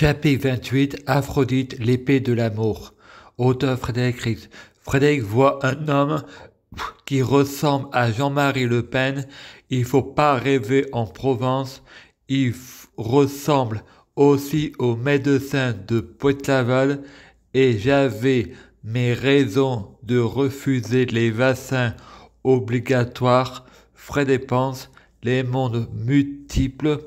Chapitre 28 Aphrodite, l'épée de l'amour. Auteur Frédéric Ries. Frédéric voit un homme qui ressemble à Jean-Marie Le Pen. Il faut pas rêver en Provence. Il ressemble aussi au médecin de Poitlaval et j'avais mes raisons de refuser les vaccins obligatoires, frais dépenses, les mondes multiples,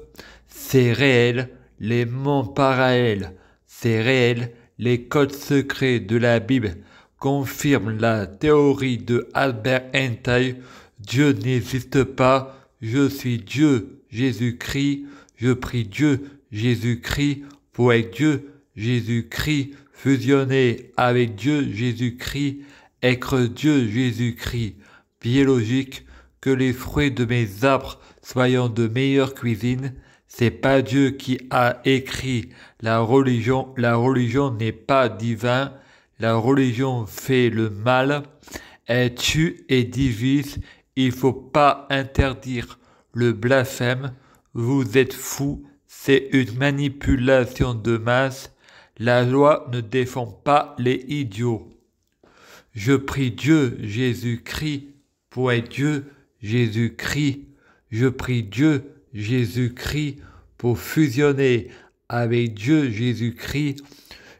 c'est réel les mondes parallèles, c'est réel, les codes secrets de la Bible confirment la théorie de Albert Einstein, Dieu n'existe pas, je suis Dieu, Jésus-Christ, je prie Dieu, Jésus-Christ, pour être Dieu, Jésus-Christ, fusionner avec Dieu, Jésus-Christ, être Dieu, Jésus-Christ, biologique, que les fruits de mes arbres soient de meilleure cuisine, c'est pas Dieu qui a écrit la religion. La religion n'est pas divin. La religion fait le mal. Elle tue et divise. Il faut pas interdire le blasphème. Vous êtes fous. C'est une manipulation de masse. La loi ne défend pas les idiots. Je prie Dieu, Jésus-Christ, pour être Dieu, Jésus-Christ. Je prie Dieu, Jésus-Christ pour fusionner avec Dieu Jésus-Christ.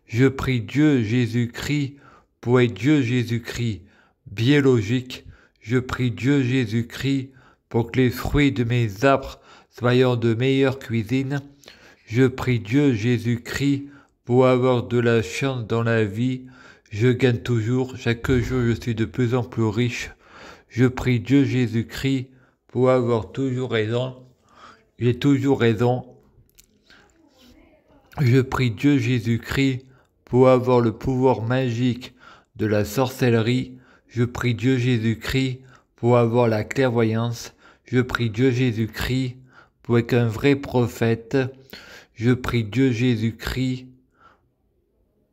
Je prie Dieu Jésus-Christ pour être Dieu Jésus-Christ biologique. Je prie Dieu Jésus-Christ pour que les fruits de mes arbres soient de meilleure cuisine. Je prie Dieu Jésus-Christ pour avoir de la chance dans la vie. Je gagne toujours, chaque jour je suis de plus en plus riche. Je prie Dieu Jésus-Christ pour avoir toujours raison. J'ai toujours raison. Je prie Dieu Jésus-Christ pour avoir le pouvoir magique de la sorcellerie. Je prie Dieu Jésus-Christ pour avoir la clairvoyance. Je prie Dieu Jésus-Christ pour être un vrai prophète. Je prie Dieu Jésus-Christ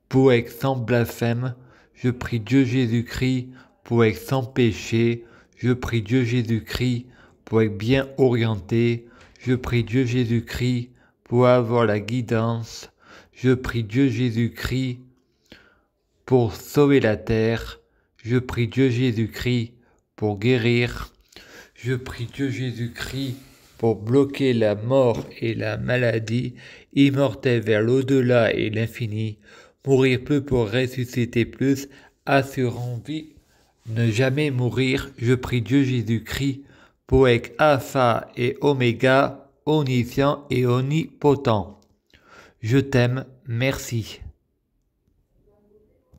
pour être sans blasphème. Je prie Dieu Jésus-Christ pour être sans péché. Je prie Dieu Jésus-Christ pour être bien orienté. Je prie Dieu Jésus-Christ pour avoir la guidance. Je prie Dieu Jésus-Christ pour sauver la terre. Je prie Dieu Jésus-Christ pour guérir. Je prie Dieu Jésus-Christ pour bloquer la mort et la maladie, immortel vers l'au-delà et l'infini, mourir peu pour ressusciter plus, assurant vie, ne jamais mourir. Je prie Dieu Jésus-Christ pour être alpha et oméga, omniscient et omnipotent. Je t'aime, merci.